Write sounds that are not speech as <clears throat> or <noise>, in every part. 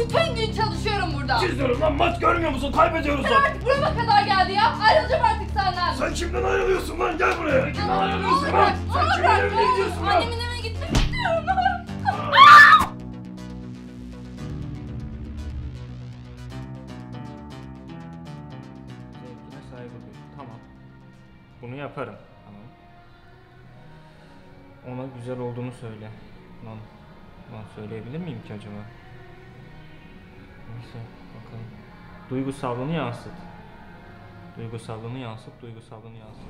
bütün gün çalışıyorum burada. Çiziyorum lan maç görmüyor musun? Kaybediyoruz Sen lan. artık burama kadar geldi ya. Ayrılacağım artık senden. Sen kimden ayrılıyorsun lan? Gel buraya. Kimden Ne olur ayrılıyorsun lan? bırak, Sen ne olur kimin bırak, evine ne olur. gidiyorsun lan? Annemin evine gitmek istiyorum. Zevkine saygı duy. Tamam. Bunu yaparım. Tamam. Ona güzel olduğunu söyle. Lan, lan söyleyebilir miyim ki acaba? Neyse bakalım. Duygusallığını yansıt. Duygusallığını yansıt, duygusallığını yansıt.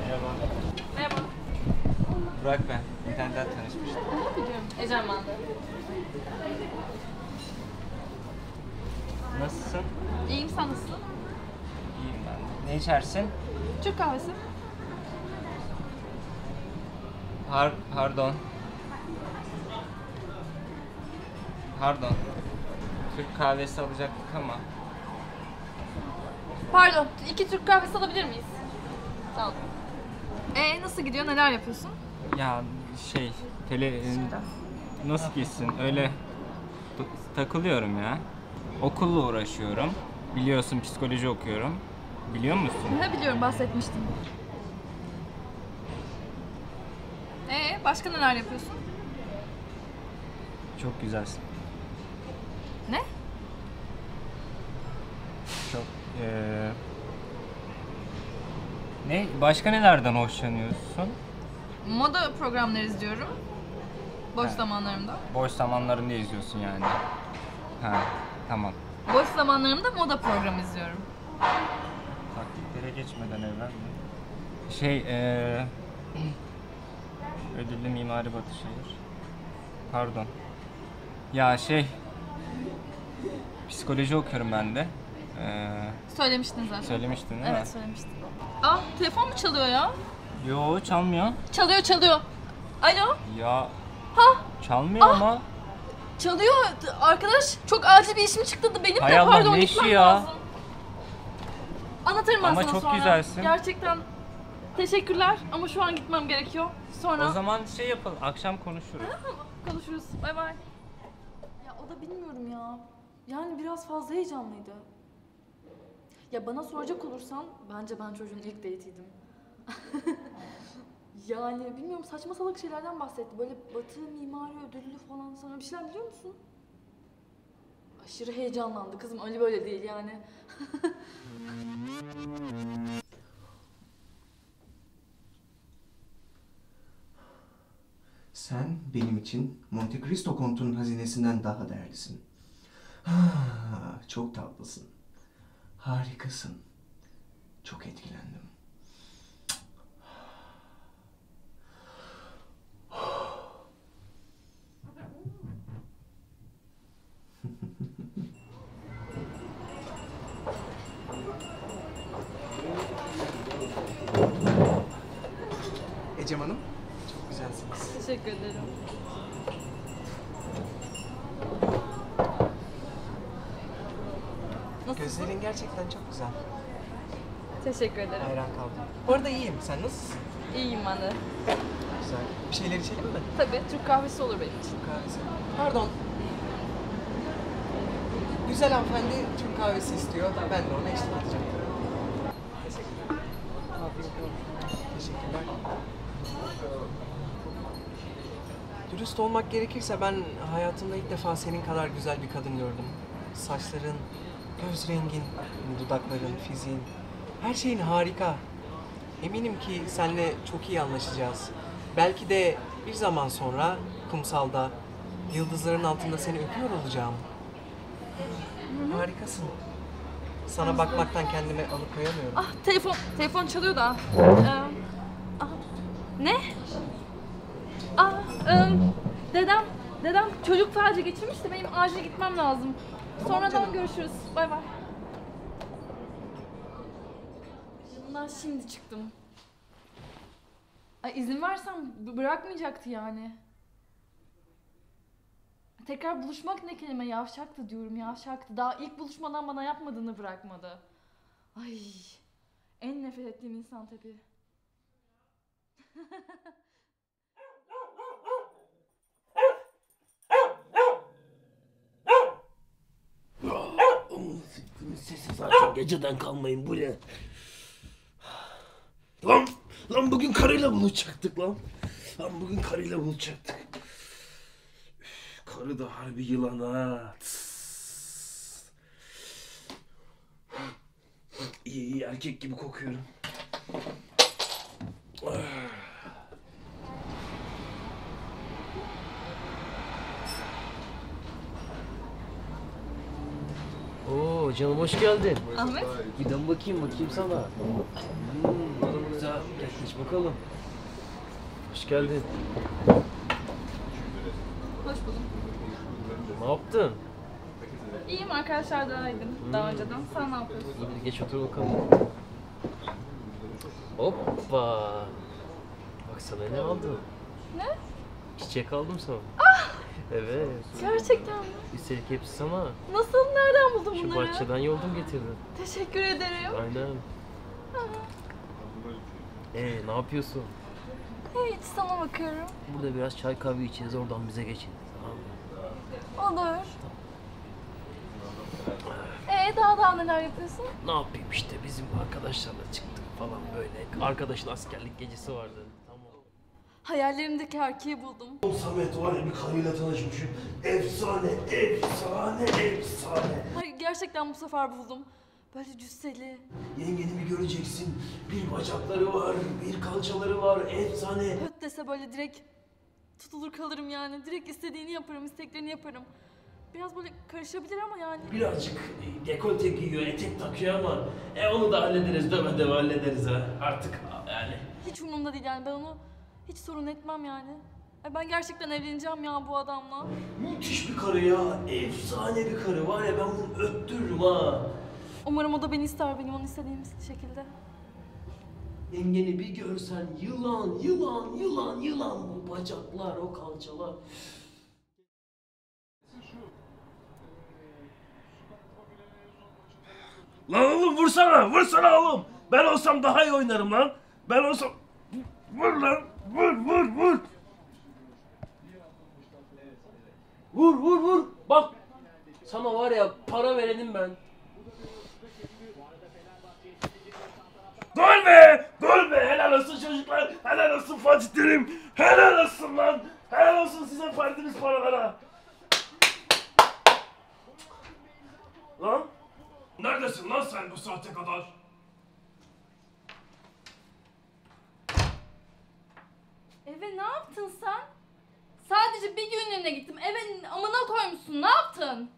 Merhaba. Merhaba. Burak ben. İnternetten tanışmıştım. Ecem ben de. Nasılsın? İyiyim sen nasılsın? İyiyim ben de. Ne içersin? Türk kahvesi. Par pardon. Pardon. Türk kahvesi alacaktık ama. Pardon, iki Türk kahvesi alabilir miyiz? Sağ ol. Ee nasıl gidiyor? Neler yapıyorsun? Ya şey, tele nasıl gitsin? Öyle takılıyorum ya. Okulla uğraşıyorum. Biliyorsun psikoloji okuyorum. Biliyor musun? Ne biliyorum bahsetmiştim. Ee başka neler yapıyorsun? Çok güzelsin. Ne? Çok eee Ne? Başka nelerden hoşlanıyorsun? Moda programları izliyorum. Boş Ha. zamanlarımda. Boş zamanlarında izliyorsun yani. Ha, tamam. Boş zamanlarımda moda programı izliyorum. Taktiklere geçmeden evvel Şey, eee <clears throat> ödüllü mimari Batışehir. Pardon. Ya şey, psikoloji okuyorum ben de. Eee Söylemiştin zaten. söylemiştin değil mi? Evet söylemiştin. Aa telefon mu çalıyor ya? Yo çalmıyor. Çalıyor çalıyor. Alo? Ya Ha? çalmıyor ama. Çalıyor. Arkadaş çok acil bir işim çıktı da benim Hay de Allah, pardon ne gitmem işi ya? lazım. Anlatırım ben Ama sana çok sonra. güzelsin. Gerçekten teşekkürler ama şu an gitmem gerekiyor. Sonra O zaman şey yapalım, akşam konuşuruz. konuşuruz. Bay bay. Ya o da bilmiyorum ya. Yani biraz fazla heyecanlıydı. Ya bana soracak olursan bence ben çocuğun ilk date'iydim. <laughs> yani bilmiyorum saçma salak şeylerden bahsetti. Böyle batı mimari ödüllü falan sana bir şeyler biliyor musun? Aşırı heyecanlandı kızım öyle böyle değil yani. <laughs> Sen benim için Monte Cristo kontunun hazinesinden daha değerlisin. Ah, çok tatlısın. Harikasın. Çok etkilendim. Ecem Hanım, çok güzelsiniz. Teşekkür ederim. Gözlerin gerçekten çok güzel. Teşekkür ederim. Hayran kaldım. Bu arada iyiyim. Sen nasılsın? İyiyim ben de. Güzel. Bir şeyler içelim mi? Tabii Türk kahvesi olur benim için. Türk kahvesi. Pardon. Güzel hanımefendi Türk kahvesi istiyor. Ben de ona eşlik edeceğim. Teşekkürler. Dürüst olmak gerekirse ben hayatımda ilk defa senin kadar güzel bir kadın gördüm. Saçların, göz rengin, dudakların, fiziğin, her şeyin harika. Eminim ki seninle çok iyi anlaşacağız. Belki de bir zaman sonra kumsalda, yıldızların altında seni öpüyor olacağım. Harikasın. Sana bakmaktan kendimi alıkoyamıyorum. Ah telefon, telefon çalıyor da. Ee, ah, ne? Ah, ım, dedem, dedem çocuk felci geçirmiş de benim acil gitmem lazım. Sonradan görüşürüz. Bay bay. Yanından şimdi çıktım. Ay izin versem b- bırakmayacaktı yani. Tekrar buluşmak ne kelime yavşaktı diyorum yavşaktı. Daha ilk buluşmadan bana yapmadığını bırakmadı. Ay en nefret ettiğim insan tabii. <laughs> Sessiz açın geceden kalmayın bu ne? Lan, lan bugün karıyla buluşacaktık lan. Lan bugün karıyla buluşacaktık. Karı da harbi yılan ha. İyi iyi erkek gibi kokuyorum. Canım hoş geldin. Ahmet? Bir dön bakayım bakayım sana. Hmm, güzel. Yaklaş bakalım. Hoş geldin. Hoş buldum. Ne yaptın? İyiyim arkadaşlardaydım daha önceden. Sen ne yapıyorsun? Bir geç otur bakalım. Hoppa. Bak sana ne aldım. Ne? Çiçek aldım sana. Evet. Gerçekten mi? Üstelik hepsi sana. Nasıl? Nereden buldun Şu bunları? bahçeden yoldum getirdim. Teşekkür ederim. Aynen. Ee ne yapıyorsun? Hiç sana bakıyorum. Burada biraz çay kahve içeceğiz oradan bize geçin. Tamam mı? Olur. Ee daha daha neler yapıyorsun? Ne yapayım işte bizim arkadaşlarla çıktık falan böyle. Arkadaşın askerlik gecesi vardı. Hayallerimdeki erkeği buldum. O Samet var ya bir karıyla tanışmışım. Efsane, efsane, efsane. Hayır gerçekten bu sefer buldum. Böyle cüsseli. Yengeni bir göreceksin. Bir bacakları var, bir kalçaları var. Efsane. Höt dese böyle direkt tutulur kalırım yani. Direkt istediğini yaparım, isteklerini yaparım. Biraz böyle karışabilir ama yani. Birazcık e, dekolte giyiyor, etek takıyor ama e onu da hallederiz, döve döve hallederiz ha. Artık yani. Hiç umurumda değil yani ben onu hiç sorun etmem yani. Ben gerçekten evleneceğim ya bu adamla. Müthiş bir karı ya. Efsane bir karı var ya ben bunu öttürürüm ha. Umarım o da beni ister benim onu istediğim şekilde. Yengeni bir görsen yılan, yılan, yılan, yılan bu bacaklar, o kalçalar. Lan oğlum vursana, vursana oğlum. Ben olsam daha iyi oynarım lan. Ben olsam... Vur lan, vur, vur, vur. Vur vur vur. Bak. Sana var ya para verelim ben. Gol be! Gol be! Helal olsun çocuklar! Helal olsun Fatih Terim! Helal olsun lan! Helal olsun size verdiğiniz paralara! Lan? Neredesin lan sen bu saate kadar? Ne yaptın sen? Sadece bir günlüğüne gittim. Eve amına koymuşsun. Ne yaptın?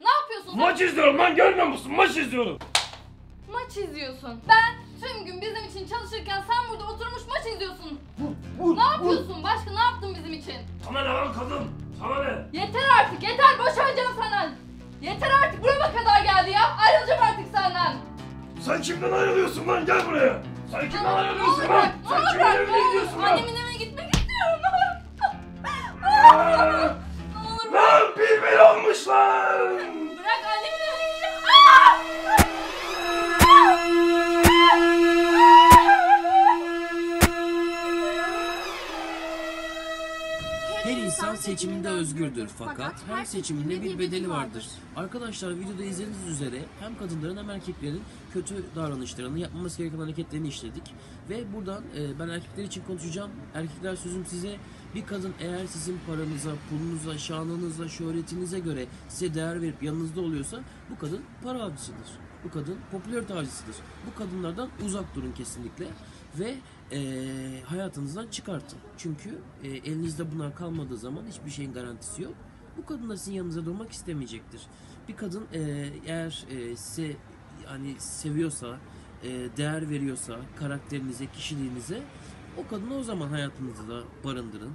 Ne yapıyorsun? Maç izliyorum lan görmüyor musun? Maç izliyorum. Maç izliyorsun. Ben tüm gün bizim için çalışırken sen burada oturmuş maç izliyorsun. ne yapıyorsun? Başka ne yaptın bizim için? Sana ne lan kadın? Sana ne? Yeter artık yeter boşanacağım senden. Yeter artık burama kadar geldi ya. Ayrılacağım artık senden. Sen kimden ayrılıyorsun lan? Gel buraya. Sen kimden ayrılıyorsun lan? Sen bırak, evine gidiyorsun lan? Annemin evine gitmek Lan bir bir olmuş lan! Seçiminde özgürdür fakat her seçiminde bir bedeli vardır. Arkadaşlar videoda izlediğiniz üzere hem kadınların hem erkeklerin kötü davranışlarını, yapmaması gereken hareketlerini işledik. Ve buradan e, ben erkekler için konuşacağım. Erkekler sözüm size bir kadın eğer sizin paranıza, pulunuza, şanınıza, şöhretinize göre size değer verip yanınızda oluyorsa bu kadın para avcısıdır. Bu kadın popülarite avcısıdır. Bu kadınlardan uzak durun kesinlikle ve eee, hayatınızdan çıkartın. Çünkü eee, elinizde bunlar kalmadığı zaman hiçbir şeyin garantisi yok. Bu kadın da sizin yanınıza durmak istemeyecektir. Bir kadın eee, eğer eee, size hani seviyorsa, eee, değer veriyorsa karakterinize, kişiliğinize o kadını o zaman hayatınızda barındırın.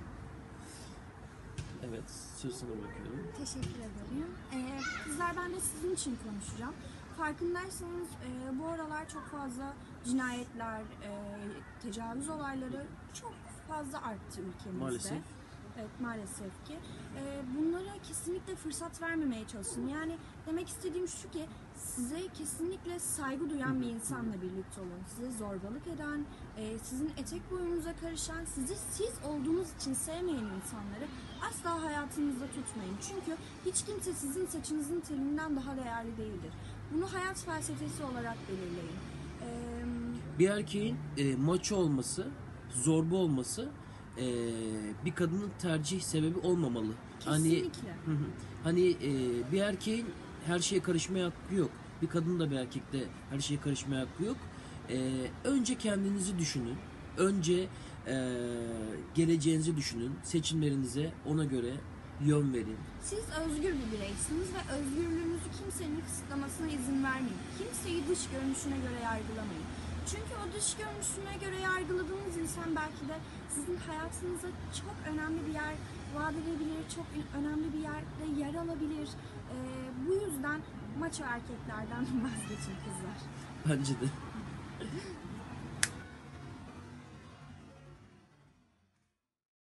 Evet, söz sana bırakıyorum. Teşekkür ederim. Ee, kızlar ben de sizin için konuşacağım. Farkındaysanız e, bu aralar çok fazla cinayetler, e, tecavüz olayları çok fazla arttı ülkemizde. Maalesef. Evet maalesef ki. E, bunlara kesinlikle fırsat vermemeye çalışın. Yani demek istediğim şu ki size kesinlikle saygı duyan bir insanla birlikte olun. Size zorbalık eden, e, sizin etek boyunuza karışan, sizi siz olduğunuz için sevmeyen insanları asla hayatınızda tutmayın. Çünkü hiç kimse sizin saçınızın telinden daha değerli değildir. Bunu hayat felsefesi olarak belirleyin. Ee, Bir erkeğin e, maço olması, zorba olması e, bir kadının tercih sebebi olmamalı. Hani kesinlikle. Hı hı. Hani e, bir erkeğin her şeye karışmaya hakkı yok. Bir kadın da bir erkekte her şeye karışmaya hakkı yok. E, önce kendinizi düşünün. Önce e, geleceğinizi düşünün. Seçimlerinize ona göre yön verin. Siz özgür bir bireysiniz ve özgürlüğünüzü kimsenin kısıtlamasına izin vermeyin. Kimseyi dış görünüşüne göre yargılamayın. Çünkü o dış görünüşüne göre yargıladığınız insan belki de sizin hayatınıza çok önemli bir yer vaat edebilir, çok önemli bir yerde yer alabilir. Ee, bu yüzden maço erkeklerden <laughs> vazgeçin kızlar. Bence de. <laughs>